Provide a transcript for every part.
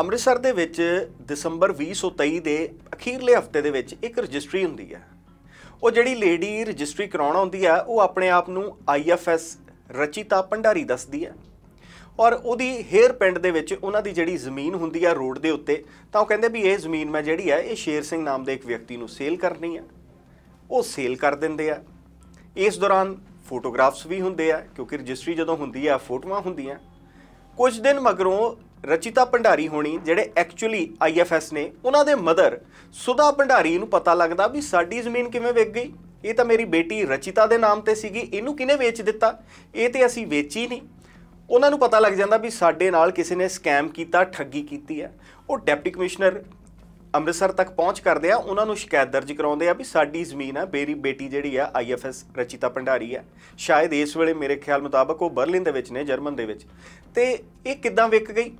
ਅੰਮ੍ਰਿਤਸਰ ਦੇ ਵਿੱਚ ਦਸੰਬਰ 2023 ਦੇ ਅਖੀਰਲੇ ਹਫ਼ਤੇ ਦੇ ਵਿੱਚ ਇੱਕ ਰਜਿਸਟਰੀ ਹੁੰਦੀ ਹੈ। ਉਹ ਜਿਹੜੀ ਲੇਡੀ ਰਜਿਸਟਰੀ ਕਰਾਉਣਾ ਹੁੰਦੀ ਹੈ ਉਹ ਆਪਣੇ ਆਪ ਨੂੰ ਆਈਐਫਐਸ ਰਚਿਤਾ ਭੰਡਾਰੀ ਦੱਸਦੀ ਹੈ। ਔਰ ਉਹਦੀ ਹੇਅਰ ਪਿੰਡ ਦੇ ਵਿੱਚ ਉਹਨਾਂ ਦੀ ਜਿਹੜੀ ਜ਼ਮੀਨ ਹੁੰਦੀ ਆ ਰੋਡ ਦੇ ਉੱਤੇ, ਤਾਂ ਉਹ ਕਹਿੰਦੇ ਵੀ ਇਹ ਜ਼ਮੀਨ ਮੈਂ ਜਿਹੜੀ ਹੈ ਇਹ ਸ਼ੇਰ ਸਿੰਘ ਨਾਮ ਦੇ ਇੱਕ ਵਿਅਕਤੀ ਨੂੰ ਸੇਲ ਕਰਨੀ ਹੈ ਉਹ ਸੇਲ ਕਰ ਦਿੰਦੇ ਆ। ਇਸ ਦੌਰਾਨ ਫੋਟੋਗ੍ਰਾਫਸ ਵੀ ਹੁੰਦੇ ਆ, ਕਿਉਂਕਿ ਰਜਿਸਟਰੀ ਜਦੋਂ ਹੁੰਦੀ ਆ, ਫੋਟੋਆਂ ਹੁੰਦੀਆਂ। ਕੁਝ ਦਿਨ ਮਗਰੋਂ ਰਚਿਤਾ ਭੰਡਾਰੀ ਹੋਣੀ ਜਿਹੜੇ ਐਕਚੁਅਲੀ ਆਈਐਫਐਸ ਨੇ, ਉਹਨਾਂ ਦੇ ਮਦਰ ਸੁਧਾ ਭੰਡਾਰੀ ਨੂੰ ਪਤਾ ਲੱਗਦਾ ਵੀ ਸਾਡੀ ਜ਼ਮੀਨ ਕਿਵੇਂ ਵਿਕ ਗਈ। ਇਹ ਤਾਂ ਮੇਰੀ ਬੇਟੀ ਰਚਿਤਾ ਦੇ ਨਾਮ ਤੇ ਸੀਗੀ, ਇਹਨੂੰ ਕਿਹਨੇ ਵੇਚ ਦਿੱਤਾ? ਇਹ ਤੇ ਅਸੀਂ ਵੇਚੀ ਨਹੀਂ। ਉਹਨਾਂ ਨੂੰ ਪਤਾ ਲੱਗ ਜਾਂਦਾ ਵੀ ਸਾਡੇ ਨਾਲ ਕਿਸੇ ਨੇ ਸਕੈਮ ਕੀਤਾ, ਠੱਗੀ ਕੀਤੀ ਹੈ। ਉਹ ਡਿਪਟੀ ਕਮਿਸ਼ਨਰ ਅੰਮ੍ਰਿਤਸਰ ਤੱਕ ਪਹੁੰਚ ਕਰਦੇ ਆ, ਉਹਨਾਂ ਨੂੰ ਸ਼ਿਕਾਇਤ ਦਰਜ ਕਰਾਉਂਦੇ ਆ ਵੀ ਸਾਡੀ ਜ਼ਮੀਨ ਆ ਮੇਰੀ ਬੇਟੀ ਜਿਹੜੀ ਆ ਆਈਐਫਐਸ ਰਚਿਤਾ ਭੰਡਾਰੀ ਹੈ। ਸ਼ਾਇਦ ਇਸ ਵੇਲੇ ਮੇਰੇ ਖਿਆਲ ਮੁਤਾਬਕ ਉਹ ਬਰਲਿਨ ਦੇ ਵਿੱਚ ਨੇ, ਜਰਮਨ ਦੇ ਵਿੱਚ। ਤੇ ਇਹ ਕਿੱਦਾਂ ਵਿਕ ਗਈ?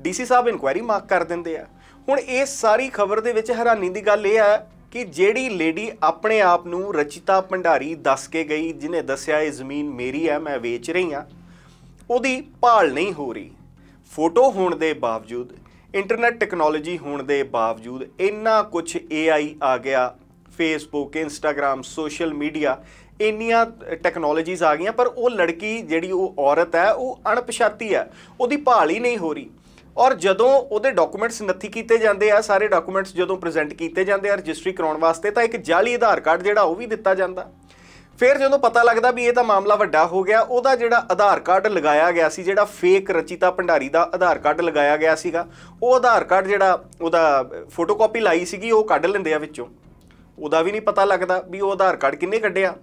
ਡੀਸੀ ਸਾਹਿਬ ਇਨਕੁਆਇਰੀ ਮਾਰਕ ਕਰ ਦਿੰਦੇ ਆ। ਹੁਣ ਇਸ ਸਾਰੀ ਖਬਰ ਦੇ ਵਿੱਚ ਹੈਰਾਨੀ ਦੀ ਗੱਲ ਇਹ ਹੈ ਕਿ ਜਿਹੜੀ ਲੇਡੀ ਆਪਣੇ ਆਪ ਨੂੰ ਰਚਿਤਾ ਭੰਡਾਰੀ ਦੱਸ ਕੇ ਗਈ ਜਿਨੇ ਦੱਸਿਆ ਇਹ ਜ਼ਮੀਨ ਮੇਰੀ ਹੈ ਮੈਂ ਵੇਚ ਰਹੀ ਹਾਂ ਉਹਦੀ ਭਾਲ ਨਹੀਂ ਹੋ ਰਹੀ। ਫੋਟੋ ਹੋਣ ਦੇ ਬਾਵਜੂਦ, ਇੰਟਰਨੈਟ ਟੈਕਨੋਲੋਜੀ ਹੋਣ ਦੇ ਬਾਵਜੂਦ ਇੰਨਾ ਕੁਝ AI ਆ ਗਿਆ ਫੇਸਬੁੱਕ ਇੰਸਟਾਗ੍ਰam ਸੋਸ਼ਲ ਮੀਡੀਆ ਇੰਨੀਆਂ ਟੈਕਨੋਲੋਜੀਜ਼ ਆ ਗਈਆਂ, ਪਰ ਉਹ ਲੜਕੀ ਜਿਹੜੀ ਉਹ ਔਰਤ ਹੈ, ਉਹ ਅਣਪਛਾਤੀ ਹੈ, ਉਹਦੀ ਭਾਲ ਹੀ ਨਹੀਂ ਹੋ ਰਹੀ। ਔਰ ਜਦੋਂ ਉਹਦੇ ਡਾਕੂਮੈਂਟਸ ਨੱਥੀ ਕੀਤੇ ਜਾਂਦੇ ਆ, ਸਾਰੇ ਡਾਕੂਮੈਂਟਸ ਜਦੋਂ ਪ੍ਰੈਜ਼ੈਂਟ ਕੀਤੇ ਜਾਂਦੇ ਆ ਰਜਿਸਟਰੀ ਕਰਾਉਣ ਵਾਸਤੇ, ਤਾਂ ਇੱਕ ਜਾਲੀ ਆਧਾਰ ਕਾਰਡ ਜਿਹੜਾ ਉਹ ਵੀ ਦਿੱਤਾ ਜਾਂਦਾ। ਫਿਰ ਜਦੋਂ ਪਤਾ ਲੱਗਦਾ ਵੀ ਇਹ ਤਾਂ ਮਾਮਲਾ ਵੱਡਾ ਹੋ ਗਿਆ, ਉਹਦਾ ਜਿਹੜਾ ਆਧਾਰ ਕਾਰਡ ਲਗਾਇਆ ਗਿਆ ਸੀ, ਜਿਹੜਾ ਫੇਕ ਰਚਿਤਾ ਭੰਡਾਰੀ ਦਾ ਆਧਾਰ ਕਾਰਡ ਲਗਾਇਆ ਗਿਆ ਸੀਗਾ, ਉਹ ਆਧਾਰ ਕਾਰਡ ਜਿਹੜਾ ਉਹਦਾ ਫੋਟੋਕਾਪੀ ਲਾਈ ਸੀਗੀ, ਉਹ ਕੱਢ ਲੈਂਦੇ ਆ ਵਿੱਚੋਂ। ਉਹਦਾ ਵੀ ਨਹੀਂ ਪਤਾ ਲੱਗਦਾ ਵੀ ਉਹ ਆਧਾਰ ਕਾਰਡ ਕਿੰਨੇ ਕੱਢਿਆ।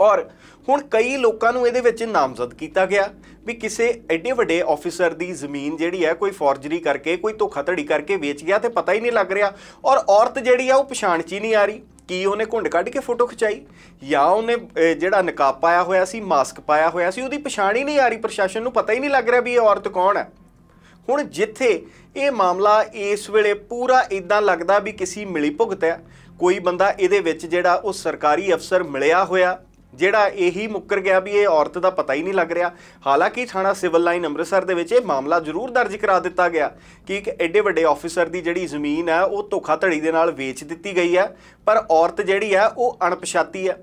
ਔਰ ਹੁਣ ਕਈ ਲੋਕਾਂ ਨੂੰ ਇਹਦੇ ਵਿੱਚ ਨਾਮਜ਼ਦ ਕੀਤਾ ਗਿਆ ਵੀ ਕਿਸੇ ਐਡੇ ਵੱਡੇ ਆਫੀਸਰ ਦੀ ਜ਼ਮੀਨ ਜਿਹੜੀ ਹੈ ਕੋਈ ਫੋਰਜਰੀ ਕਰਕੇ, ਕੋਈ ਧੋਖਾਧੜੀ ਕਰਕੇ ਵੇਚ ਗਿਆ ਤੇ ਪਤਾ ਹੀ ਨਹੀਂ ਲੱਗ ਰਿਹਾ। ਔਰ ਔਰਤ ਜਿਹੜੀ ਆ, ਉਹ ਪਛਾਣ 'ਚ ਹੀ ਨਹੀਂ ਆ ਰਹੀ। ਕੀ ਉਹਨੇ ਘੁੰਡ ਕੱਢ ਕੇ ਫੋਟੋ ਖਿਚਾਈ? ਜਾਂ ਉਹਨੇ ਜਿਹੜਾ ਨਕਾਬ ਪਾਇਆ ਹੋਇਆ ਸੀ ਮਾਸਕ ਪਾਇਆ ਹੋਇਆ ਸੀ, ਉਹਦੀ ਪਛਾਣ ਹੀ ਨਹੀਂ ਆ ਰਹੀ। ਪ੍ਰਸ਼ਾਸਨ ਨੂੰ ਪਤਾ ਹੀ ਨਹੀਂ ਲੱਗ ਰਿਹਾ ਵੀ ਇਹ ਔਰਤ ਕੌਣ ਹੈ। ਹੁਣ ਜਿੱਥੇ ਇਹ ਮਾਮਲਾ ਇਸ ਵੇਲੇ ਪੂਰਾ ਇਦਾਂ ਲੱਗਦਾ ਵੀ ਕਿਸੇ ਮਿਲੀ ਭੁਗਤ ਹੈ, ਕੋਈ ਬੰਦਾ ਇਹਦੇ ਵਿੱਚ ਜਿਹੜਾ ਉਹ ਸਰਕਾਰੀ ਅਫਸਰ ਮਿਲਿਆ ਹੋਇਆ ਜਿਹੜਾ ਇਹੀ ਮੁੱਕਰ ਗਿਆ ਵੀ ਇਹ ਔਰਤ ਦਾ ਪਤਾ ਹੀ ਨਹੀਂ ਲੱਗ ਰਿਹਾ। ਹਾਲਾਂਕਿ ਥਾਣਾ ਸਿਵਲ ਲਾਈਨ ਅੰਮ੍ਰਿਤਸਰ ਦੇ ਵਿੱਚ ਇਹ ਮਾਮਲਾ ਜ਼ਰੂਰ ਦਰਜ ਕਰਾ ਦਿੱਤਾ ਗਿਆ ਕਿ ਇੱਕ ਐਡੇ ਵੱਡੇ ਆਫੀਸਰ ਦੀ ਜਿਹੜੀ ਜ਼ਮੀਨ ਹੈ, ਉਹ ਧੋਖਾਧੜੀ ਦੇ ਨਾਲ ਵੇਚ ਦਿੱਤੀ ਗਈ ਹੈ। ਪਰ ਔਰਤ ਜਿਹੜੀ ਹੈ, ਉਹ ਅਣਪਛਾਤੀ ਹੈ।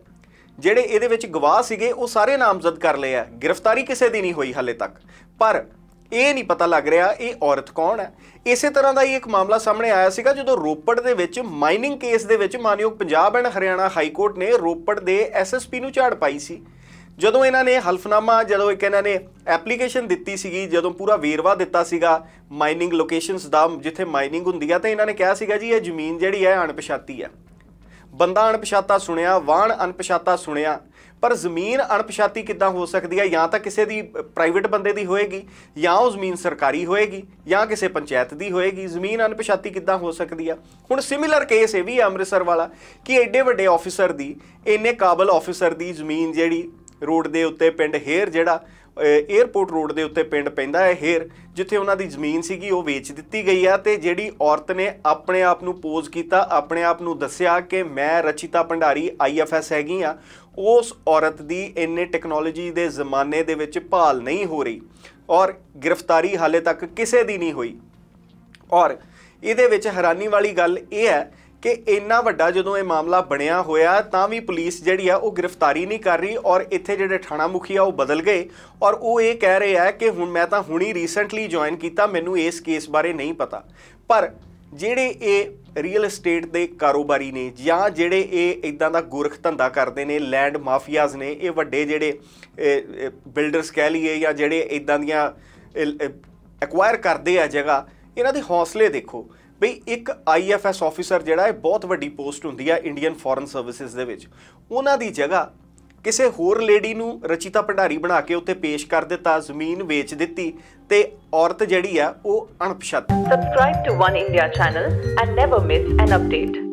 ਜਿਹੜੇ ਇਹਦੇ ਵਿੱਚ ਗਵਾਹ ਸੀਗੇ, ਉਹ ਸਾਰੇ ਨਾਮਜ਼ਦ ਕਰ ਲਏ ਆ ਗ੍ਰਿਫਤਾਰੀ ਕਿਸੇ ਦੀ ਨਹੀਂ ਹੋਈ ਹਾਲੇ ਤੱਕ। ਪਰ ਇਹ ਨਹੀਂ ਪਤਾ ਲੱਗ ਰਿਹਾ ਇਹ ਔਰਤ ਕੌਣ ਹੈ। ਇਸੇ ਤਰ੍ਹਾਂ ਦਾ ਹੀ ਇੱਕ ਮਾਮਲਾ ਸਾਹਮਣੇ ਆਇਆ ਸੀਗਾ ਜਦੋਂ ਰੋਪੜ ਦੇ ਵਿੱਚ ਮਾਈਨਿੰਗ ਕੇਸ ਦੇ ਵਿੱਚ ਮਾਨਯੋਗ Punjab and Haryana high court ਨੇ ਰੋਪੜ ਦੇ ਐਸਐਸਪੀ ਨੂੰ ਝਾੜ ਪਾਈ ਸੀ। ਜਦੋਂ ਇਹਨਾਂ ਨੇ ਹਲਫਨਾਮਾ, ਜਦੋਂ ਇੱਕ ਇਹਨਾਂ ਨੇ ਐਪਲੀਕੇਸ਼ਨ ਦਿੱਤੀ ਸੀਗੀ, ਜਦੋਂ ਪੂਰਾ ਵੇਰਵਾ ਦਿੱਤਾ ਸੀਗਾ ਮਾਈਨਿੰਗ ਲੋਕੇਸ਼ਨਸ ਦਾ, ਜਿੱਥੇ ਮਾਈਨਿੰਗ ਹੁੰਦੀ ਆ, ਤਾਂ ਇਹਨਾਂ ਨੇ ਕਿਹਾ ਸੀਗਾ ਜੀ, ਇਹ ਜ਼ਮੀਨ ਜਿਹੜੀ ਹੈ ਅਣਪਛਾਤੀ ਹੈ। ਬੰਦਾ ਅਣਪਛਾਤਾ ਸੁਣਿਆ ਵਾਣ ਅਣਪਛਾਤਾ ਸੁਣਿਆ ਪਰ ਜ਼ਮੀਨ ਅਣਪਛਾਤੀ ਕਿੱਦਾਂ ਹੋ ਸਕਦੀ ਹੈ? ਜਾਂ ਤਾਂ ਕਿਸੇ ਦੀ ਪ੍ਰਾਈਵੇਟ ਬੰਦੇ ਦੀ ਹੋਏਗੀ, ਜਾਂ ਉਹ ਜ਼ਮੀਨ ਸਰਕਾਰੀ ਹੋਏਗੀ, ਜਾਂ ਕਿਸੇ ਪੰਚਾਇਤ ਦੀ ਹੋਏਗੀ। ਜ਼ਮੀਨ ਅਣਪਛਾਤੀ ਕਿੱਦਾਂ ਹੋ ਸਕਦੀ ਆ? ਹੁਣ ਸਿਮਿਲਰ ਕੇਸ ਇਹ ਵੀ ਹੈ ਅੰਮ੍ਰਿਤਸਰ ਵਾਲਾ, ਕਿ ਐਡੇ ਵੱਡੇ ਆਫੀਸਰ ਦੀ, ਇੰਨੇ ਕਾਬਲ ਆਫੀਸਰ ਦੀ ਜ਼ਮੀਨ ਜਿਹੜੀ ਰੋਡ ਦੇ ਉੱਤੇ ਪਿੰਡ ਹੇਰ ਜਿਹੜਾ 에ਅਰਪੋਰਟ ਰੋਡ ਦੇ ਉੱਤੇ ਪਿੰਡ ਪੈਂਦਾ ਹੈ ਹੇਰ, ਜਿੱਥੇ ਉਹਨਾਂ ਦੀ ਜ਼ਮੀਨ ਸੀਗੀ, ਉਹ ਵੇਚ ਦਿੱਤੀ ਗਈ ਆ ਤੇ ਜਿਹੜੀ ਔਰਤ ਨੇ ਆਪਣੇ ਆਪ ਨੂੰ ਪੋਜ਼ ਕੀਤਾ, ਆਪਣੇ ਆਪ ਨੂੰ ਦੱਸਿਆ ਕਿ ਮੈਂ ਰਚਿਤਾ ਭੰਡਾਰੀ ਆਈਐਫਐਸ ਹੈਗੀ ਆ, ਉਸ ਔਰਤ ਦੀ ਇੰਨੇ ਟੈਕਨੋਲੋਜੀ ਦੇ ਜ਼ਮਾਨੇ ਦੇ ਵਿੱਚ ਭਾਲ ਨਹੀਂ ਹੋ ਰਹੀ ਔਰ ਗ੍ਰਿਫਤਾਰੀ ਹਾਲੇ ਤੱਕ ਕਿਸੇ ਦੀ ਨਹੀਂ ਹੋਈ। ਔਰ ਇਹਦੇ ਵਿੱਚ ਹੈਰਾਨੀ ਵਾਲੀ ਗੱਲ ਇਹ ਹੈ ਕਿ ਇੰਨਾ ਵੱਡਾ ਜਦੋਂ ਇਹ ਮਾਮਲਾ ਬਣਿਆ ਹੋਇਆ, ਤਾਂ ਵੀ ਪੁਲਿਸ ਜਿਹੜੀ ਆ, ਉਹ ਗ੍ਰਿਫਤਾਰੀ ਨਹੀਂ ਕਰ ਰਹੀ ਔਰ ਇੱਥੇ ਜਿਹੜੇ ਥਾਣਾ ਮੁਖੀ ਆ, ਉਹ ਬਦਲ ਗਏ ਔਰ ਉਹ ਇਹ ਕਹਿ ਰਹੇ ਆ ਕਿ ਹੁਣ ਮੈਂ ਤਾਂ ਹੁਣੀ ਰੀਸੈਂਟਲੀ ਜੁਆਇਨ ਕੀਤਾ, ਮੈਨੂੰ ਇਸ ਕੇਸ ਬਾਰੇ ਨਹੀਂ ਪਤਾ। ਪਰ ਜਿਹੜੇ ਇਹ ਰੀਅਲ ਏਸਟੇਟ ਦੇ ਕਾਰੋਬਾਰੀ ਨੇ ਜਾਂ ਜਿਹੜੇ ਇਹ ਇਦਾਂ ਦਾ ਗੁਰਖ ਧੰਦਾ ਕਰਦੇ ਨੇ ਲੈਂਡ ਮਾਫੀਆਜ਼ ਨੇ, ਇਹ ਵੱਡੇ ਜਿਹੜੇ ਬਿਲਡਰਸ ਕਹਿ ਲਈਏ ਜਾਂ ਜਿਹੜੇ ਇਦਾਂ ਦੀਆਂ ਐਕਵਾਇਰ ਕਰਦੇ ਆ ਜਗ੍ਹਾ, ਇਹਨਾਂ ਦੇ ਹੌਸਲੇ ਦੇਖੋ। ਬਈ ਇੱਕ ਆਈਐਫਐਸ ਆਫੀਸਰ ਜਿਹੜਾ ਹੈ ਬਹੁਤ ਵੱਡੀ ਪੋਸਟ ਹੁੰਦੀ ਹੈ ਇੰਡੀਅਨ ਫੋਰਨ ਸਰਵਿਸਿਜ਼ ਦੇ ਵਿੱਚ ਉਹਨਾਂ ਦੀ ਜਗ੍ਹਾ ਕਿਸੇ ਹੋਰ ਲੇਡੀ ਨੂੰ ਰਚਿਤਾ ਭੰਡਾਰੀ ਬਣਾ ਕੇ ਉੱਤੇ ਪੇਸ਼ ਕਰ ਦਿੱਤਾ, ਜ਼ਮੀਨ ਵੇਚ ਦਿੱਤੀ ਤੇ ਔਰਤ ਜਿਹੜੀ ਆ ਉਹ ਅਣਪਛਾਤੀ Subscribe to One India channel and never miss an update.